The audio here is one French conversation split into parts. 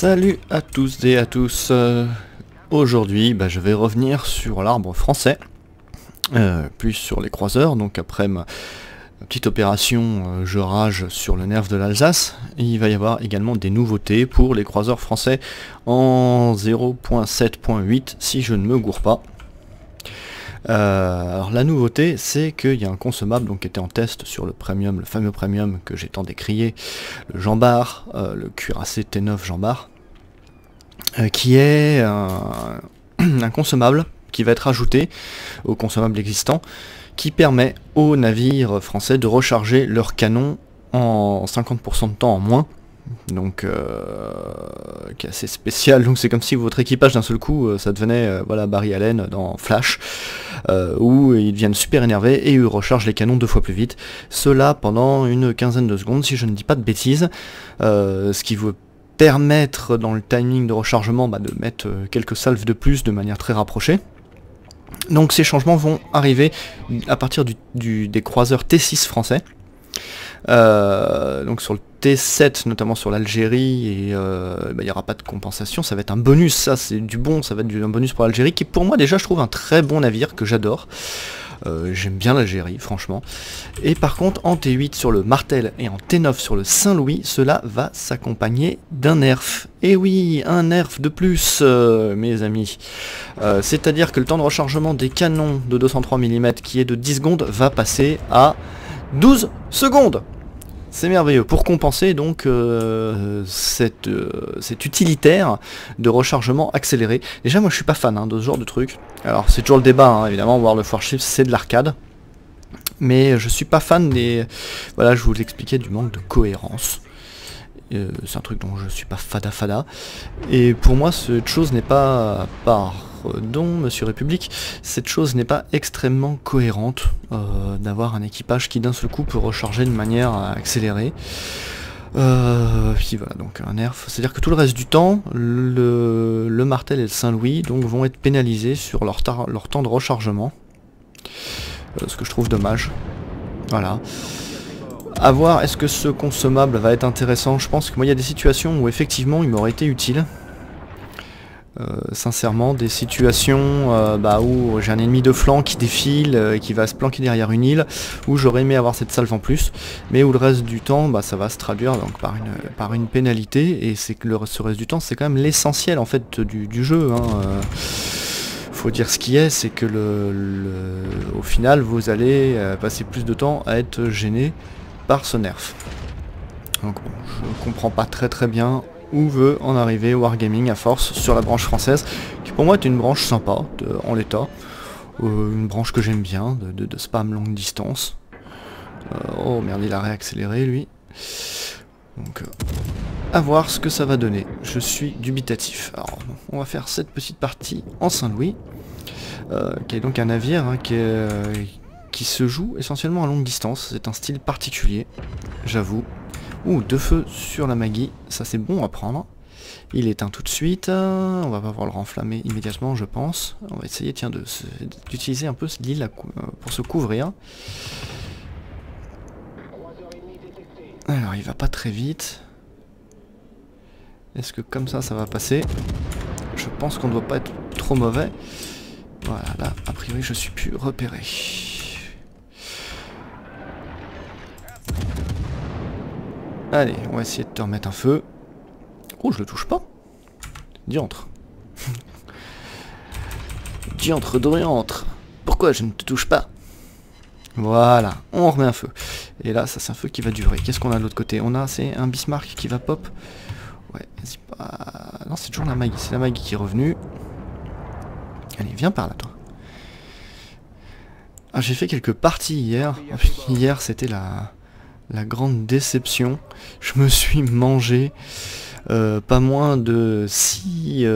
Salut à tous et à tous. Euh, Aujourd'hui, bah, je vais revenir sur l'arbre français, euh, plus sur les croiseurs. Donc après ma, petite opération, euh, je rage sur le nerf de l'Alsace. Il va y avoir également des nouveautés pour les croiseurs français en 0.7.8 si je ne me gourre pas. Euh, alors la nouveauté, c'est qu'il y a un consommable donc, qui était en test sur le premium, le fameux premium que j'ai tant décrié, le Jambard, euh, le cuirassé T9 Jambard, euh, qui est un, consommable qui va être ajouté au consommable existant, qui permet aux navires français de recharger leurs canons en 50% de temps en moins donc qui est assez spécial. Donc c'est comme si votre équipage d'un seul coup, ça devenait voilà Barry Allen dans Flash, euh, où ils deviennent super énervés et ils rechargent les canons deux fois plus vite. Cela pendant une quinzaine de secondes, si je ne dis pas de bêtises, euh, ce qui vous permettre dans le timing de rechargement bah, de mettre euh, quelques salves de plus de manière très rapprochée. Donc ces changements vont arriver à partir du- du- des croiseurs T6 français. Euh, donc sur le T7, notamment sur l'Algérie, et euh, bah, il n'y aura pas de compensation, ça va être un bonus, ça c'est du bon, ça va être un bonus pour l'Algérie, qui pour moi déjà je trouve un très bon navire, que j'adore. Euh, J'aime bien l'Algérie, franchement. Et par contre, en T8 sur le Martel et en T9 sur le Saint-Louis, cela va s'accompagner d'un nerf. Et oui, un nerf de plus, mes amis. C'est-à-dire que le temps de rechargement des canons de 203 mm, qui est de 10 secondes, va passer à 12 secondes. C'est merveilleux. Pour compenser donc euh, cette, euh, cet utilitaire de rechargement accéléré. Déjà moi je suis pas fan hein, de ce genre de truc. Alors c'est toujours le débat hein, évidemment, World of Warships c'est de l'arcade. Mais je suis pas fan des... Voilà je vous l'expliquais du manque de cohérence. Euh, c'est un truc dont je suis pas fada fada. Et pour moi cette chose n'est pas... Pardon Monsieur République, cette chose n'est pas extrêmement cohérente euh, d'avoir un équipage qui d'un seul coup peut recharger de manière accélérée. Euh, puis voilà, donc un nerf. C'est-à-dire que tout le reste du temps, le, Martel et le Saint-Louis donc, vont être pénalisés sur leur temps de rechargement. Euh, ce que je trouve dommage. Voilà. À voir, est-ce que ce consommable va être intéressant? Je pense que moi, il y a des situations où effectivement, il m'aurait été utile. Euh, sincèrement, des situations euh, bah, où j'ai un ennemi de flanc qui défile, euh, et qui va se planquer derrière une île, où j'aurais aimé avoir cette salve en plus, mais où le reste du temps, bah, ça va se traduire donc par une, par une pénalité, et c'est que ce reste du temps, c'est quand même l'essentiel en fait du, jeu. Hein. faut dire ce qui est, c'est que au final, vous allez passer plus de temps à être gêné par ce nerf. Donc bon, je comprends pas très très bien où veut en arriver Wargaming à force sur la branche française, qui pour moi est une branche sympa de- en l'état, Euh, une branche que j'aime bien, de, spam longue distance. Euh, oh merde, il a réaccéléré lui. Donc, euh, à voir ce que ça va donner. Je suis dubitatif. Alors, on va faire cette petite partie en Saint-Louis, qui est donc un navire hein, qui, est, qui se joue essentiellement à longue distance. C'est un style particulier, j'avoue. Ouh, deux feux sur la Maggie, ça c'est bon à prendre. Il éteint tout de suite, euh, on va pas pouvoir le renflammer immédiatement je pense. On va essayer tiens d'utiliser un peu l'île à cou- euh, pour se couvrir. Alors il va pas très vite. Est-ce que comme ça ça va passer? Je pense qu'on ne doit pas être trop mauvais. Voilà, là a priori je suis plus repéré. Allez, on va essayer de te remettre un feu. Oh, je le touche pas. Diantre. Diantre d'orientre. Pourquoi je ne te touche pas? Voilà, on remet un feu. Et là, ça c'est un feu qui va durer. Qu'est-ce qu'on a de l'autre côté? On a, c'est un Bismarck qui va pop. Ouais, vas-y pas... Non, c'est toujours la Maggie. C'est la Maggie qui est revenue. Allez, viens par là, toi. Ah, j'ai fait quelques parties hier. Hier, c'était la la grande déception. Je me suis mangé euh, pas moins de 6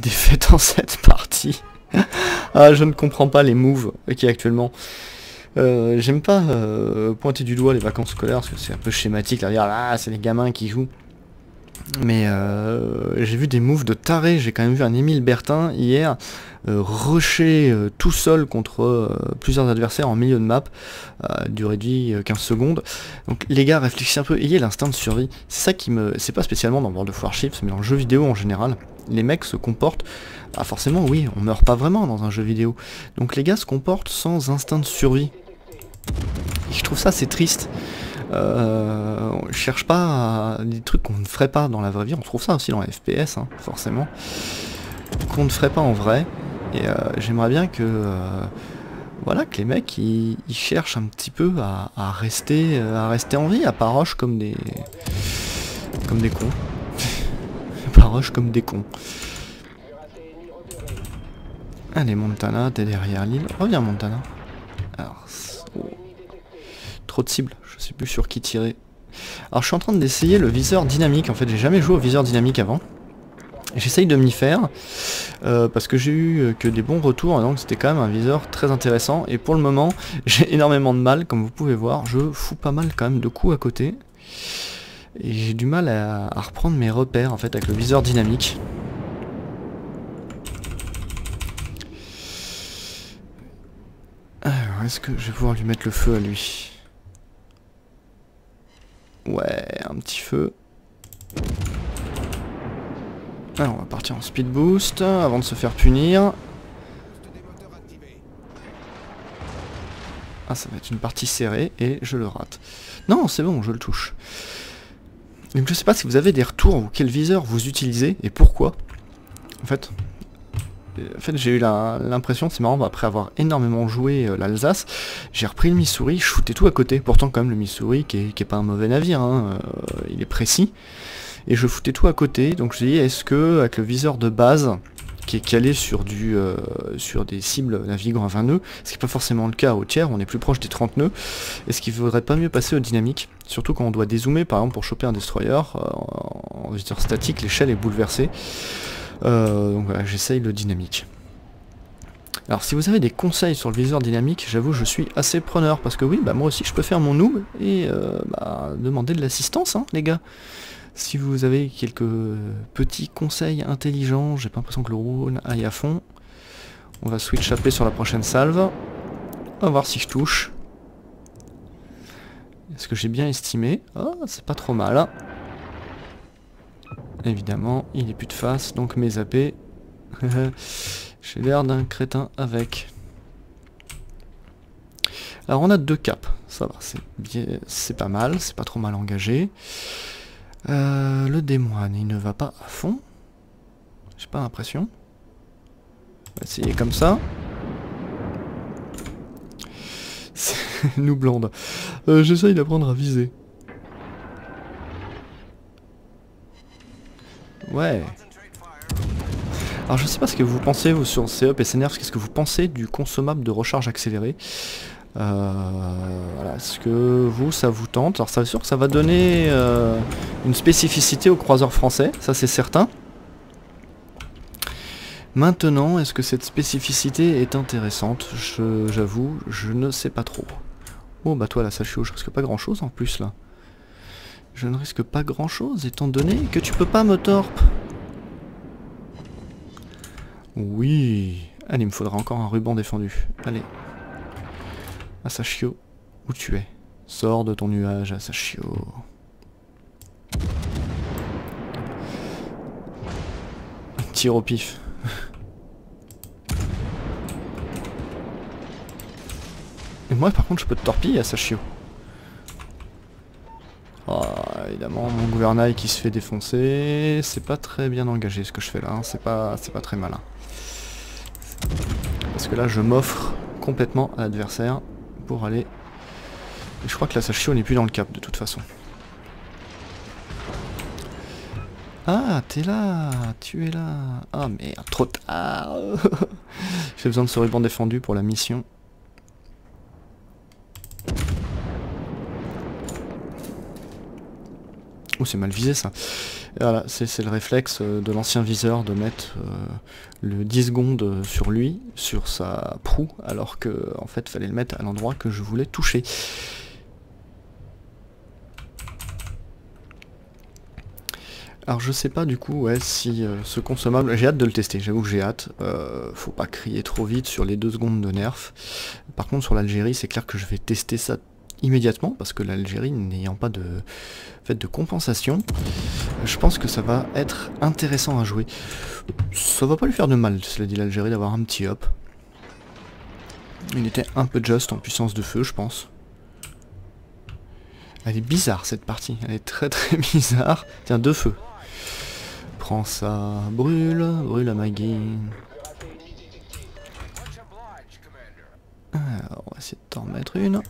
défaites en cette partie. ah, je ne comprends pas les moves qui actuellement. Euh, J'aime pas euh, pointer du doigt les vacances scolaires parce que c'est un peu schématique, là, dire ah c'est les gamins qui jouent. Mais euh, j'ai vu des moves de taré, j'ai quand même vu un Émile Bertin hier euh, rusher euh, tout seul contre plusieurs adversaires en milieu de map, du réduit 15 secondes. Donc les gars, réfléchissez un peu, ayez l'instinct de survie. C'est ça qui me... C'est pas spécialement dans World of Warships, mais dans le jeu vidéo en général. Les mecs se comportent... Ah forcément oui, on meurt pas vraiment dans un jeu vidéo. Donc les gars se comportent sans instinct de survie. Je trouve ça c'est triste. Euh, on cherche pas à... des trucs qu'on ne ferait pas dans la vraie vie. On trouve ça aussi dans la FPS, hein, forcément. Qu'on ne ferait pas en vrai. Et euh, j'aimerais bien que... Euh, voilà, que les mecs, ils, cherchent un petit peu à, rester, à rester en vie, à paroche comme des... Comme des cons. paroche comme des cons. Allez Montana, t'es derrière l'île. Reviens Montana. Oh. Trop de cibles, je sais plus sur qui tirer. Alors je suis en train d'essayer le viseur dynamique, en fait j'ai jamais joué au viseur dynamique avant. J'essaye de m'y faire, euh, parce que j'ai eu euh, que des bons retours, donc c'était quand même un viseur très intéressant. Et pour le moment, j'ai énormément de mal, comme vous pouvez voir, je fous pas mal quand même de coups à côté. Et j'ai du mal à, reprendre mes repères en fait avec le viseur dynamique. Alors, est-ce que je vais pouvoir lui mettre le feu à lui? Ouais, un petit feu. Alors on va partir en speed boost avant de se faire punir. Ah ça va être une partie serrée et je le rate. Non c'est bon, je le touche. Donc je sais pas si vous avez des retours ou quel viseur vous utilisez et pourquoi. En fait, en fait j'ai eu l'impression, c'est marrant, après avoir énormément joué euh, l'Alsace, j'ai repris le Missouri, je shootais tout à côté. Pourtant quand même le Missouri qui est, pas un mauvais navire, hein, euh, il est précis et je foutais tout à côté. Donc je dis est-ce que avec le viseur de base qui est calé sur du euh, sur des cibles navigant à 20 nœuds, ce qui n'est pas forcément le cas au tiers, on est plus proche des 30 nœuds, est-ce qu'il ne faudrait pas mieux passer au dynamique? Surtout quand on doit dézoomer par exemple pour choper un destroyer, en viseur statique l'échelle est bouleversée. Euh, donc voilà, j'essaye le dynamique. Alors si vous avez des conseils sur le viseur dynamique, j'avoue je suis assez preneur, parce que oui, bah moi aussi je peux faire mon noob et bah, demander de l'assistance, hein, les gars. Si vous avez quelques petits conseils intelligents, j'ai pas l'impression que le rôle aille à fond. On va switch AP sur la prochaine salve. On va voir si je touche. Est-ce que j'ai bien estimé? Oh, c'est pas trop mal. Évidemment, il est plus de face, donc mes AP. j'ai l'air d'un crétin avec. Alors on a deux caps, ça va, c'est pas mal, c'est pas trop mal engagé. Euh, le démoine, il ne va pas à fond. J'ai pas l'impression. On va essayer comme ça. Nous blonde. Euh, J'essaye d'apprendre à viser. Ouais. Alors je sais pas ce que vous pensez vous sur CEP et CNRF, qu'est-ce que vous pensez du consommable de recharge accélérée? Euh, est-ce que vous, ça vous tente? Alors c'est sûr que ça va donner euh, une spécificité aux croiseurs français, ça c'est certain. Maintenant, est-ce que cette spécificité est intéressante? J'avoue, je, ne sais pas trop. Oh bah toi là, Sachio, je risque pas grand chose en plus là. Je ne risque pas grand chose étant donné que tu peux pas me torp. Oui. Allez, il me faudra encore un ruban défendu. Allez, Asashio, où tu es? Sors de ton nuage, Asashio. Tire au pif. Et moi par contre je peux te torpiller Asashio. Oh, évidemment mon gouvernail qui se fait défoncer. C'est pas très bien engagé ce que je fais là, hein. c'est pas, pas très malin. Parce que là je m'offre complètement à l'adversaire pour aller... je crois que la Sachio n'est plus dans le cap de toute façon. Ah, t'es là, tu es là. Ah merde, trop tard. J'ai besoin de ce ruban défendu pour la mission. C'est mal visé ça. Voilà, c'est le réflexe euh, de l'ancien viseur de mettre euh, le 10 secondes sur lui, sur sa proue, alors que en fait fallait le mettre à l'endroit que je voulais toucher. Alors je sais pas du coup ouais, si euh, ce consommable, j'ai hâte de le tester, j'avoue que j'ai hâte, euh, faut pas crier trop vite sur les deux secondes de nerf. Par contre sur l'Algérie c'est clair que je vais tester ça immédiatement parce que l'Algérie n'ayant pas de fait de compensation, je pense que ça va être intéressant à jouer. Ça va pas lui faire de mal, cela dit l'Algérie, d'avoir un petit hop. Il était un peu juste en puissance de feu je pense. Elle est bizarre cette partie, elle est très très bizarre. Tiens, deux feux. Prends ça, brûle, brûle à Maggie. Alors, on va essayer de t'en remettre une.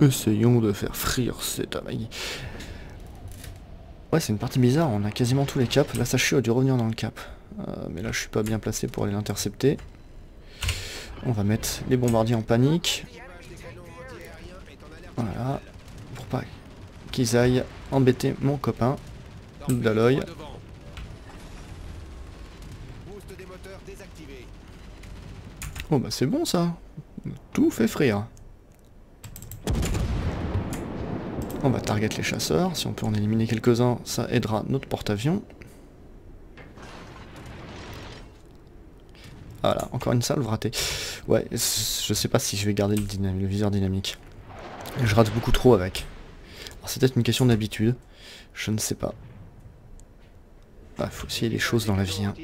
Essayons de faire frire cette Maggie. Ouais, c'est une partie bizarre, on a quasiment tous les caps. Là, Sachu a dû revenir dans le cap. Euh, mais là, je suis pas bien placé pour aller l'intercepter. On va mettre les bombardiers en panique. Voilà. Pour pas qu'ils aillent embêter mon copain. De l'œil. Oh bah c'est bon ça. Tout fait frire. On va target les chasseurs. Si on peut en éliminer quelques-uns, ça aidera notre porte-avions. Voilà, encore une salve ratée. Ouais, je sais pas si je vais garder le, viseur dynamique. Je rate beaucoup trop avec. C'est peut-être une question d'habitude. Je ne sais pas. Il ah, faut essayer les choses dans la vie. Hein.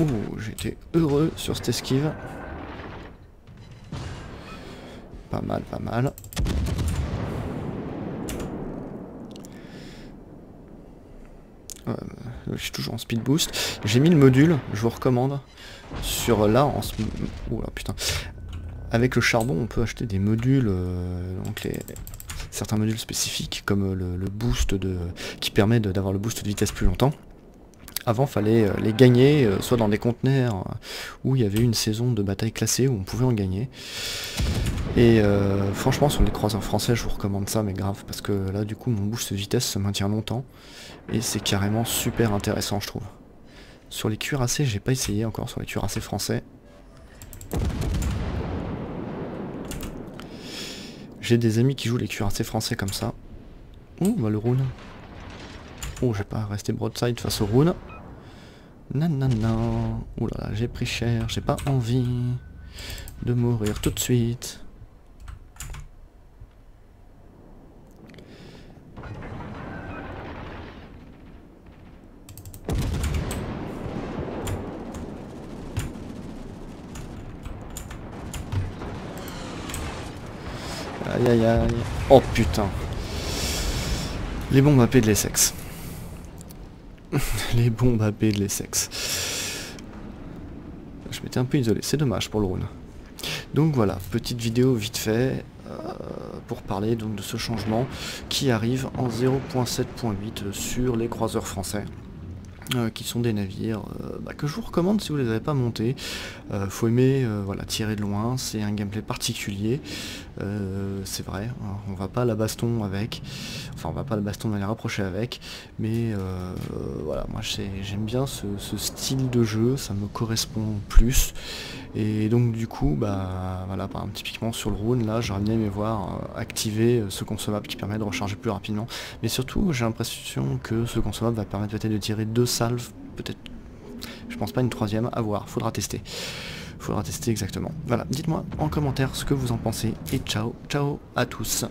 Ouh, j'étais heureux sur cette esquive. Pas mal, pas mal. Euh, je suis toujours en speed boost. J'ai mis le module, je vous recommande. Sur là, en ce... putain. Avec le charbon, on peut acheter des modules, euh, donc les, certains modules spécifiques, comme le, boost de, qui permet d'avoir le boost de vitesse plus longtemps. Avant, fallait euh, les gagner, soit dans des conteneurs où il y avait une saison de bataille classée, où on pouvait en gagner. Et franchement, sur les croiseurs français, je vous recommande ça, mais grave, parce que là, du coup, mon boost de vitesse se maintient longtemps. Et c'est carrément super intéressant, je trouve. Sur les cuirassés, j'ai pas essayé encore sur les cuirassés français. J'ai des amis qui jouent les cuirassés français comme ça. Ouh, bah le rune. Oh, j'ai pas resté broadside face au rune. Nanana. Ouh là là, j'ai pris cher, j'ai pas envie de mourir tout de suite. Aïe aïe aïe. Oh putain. Les bombes à paix de l'Essex. Les bombes à paix de l'Essex. Je m'étais un peu isolé, c'est dommage pour le rune. Donc voilà, petite vidéo vite fait euh, pour parler donc de ce changement qui arrive en 0.7.8 sur les croiseurs français. Euh, qui sont des navires euh, bah, que je vous recommande si vous ne les avez pas montés. Faut aimer voilà, tirer de loin, c'est un gameplay particulier, c'est vrai, on va pas la baston avec, enfin on va pas la baston de manière rapprochée avec, mais voilà, moi j'aime bien ce, style de jeu, ça me correspond plus, et donc du coup, bah voilà, typiquement sur le rune, là j'aurais bien aimé voir activer ce consommable qui permet de recharger plus rapidement, mais surtout j'ai l'impression que ce consommable va permettre peut-être de tirer deux salve, peut-être, je pense pas une troisième, à voir, faudra tester. Faudra tester exactement. Voilà, dites-moi en commentaire ce que vous en pensez, et ciao, ciao à tous.